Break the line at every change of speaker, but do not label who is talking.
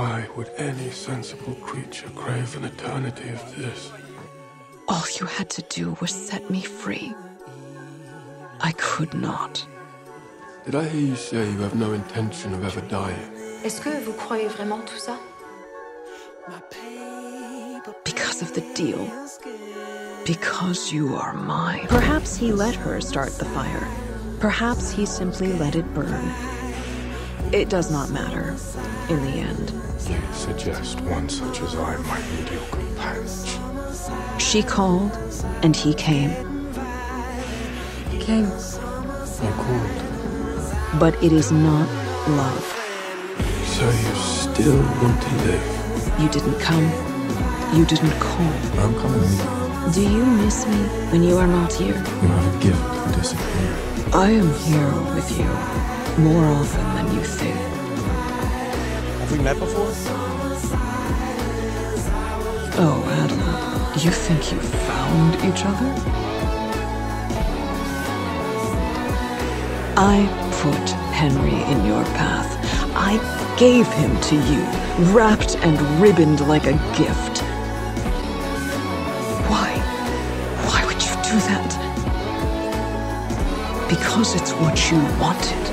Why would any sensible creature crave an eternity of this?
All you had to do was set me free. I could not.
Did I hear you say you have no intention of ever dying?
Est-ce que vous croyez vraiment tout ça
Because of the deal. Because you are mine.
Perhaps he let her start the fire. Perhaps he simply let it burn. It does not matter, in the end.
You suggest one such as I might need your companionship.
She called, and he came.
Came.
You called.
But it is not love.
So you still want to live?
You didn't come. You didn't call.
I'm coming with you.
Do you miss me when you are not here?
You have a gift for disappearing.
I am here with you more often than you think.
Have we met before?
Oh, Adeline, you think you found each other? I put Henry in your path. I gave him to you, wrapped and ribboned like a gift. Why? Why would you do that? Because it's what you wanted.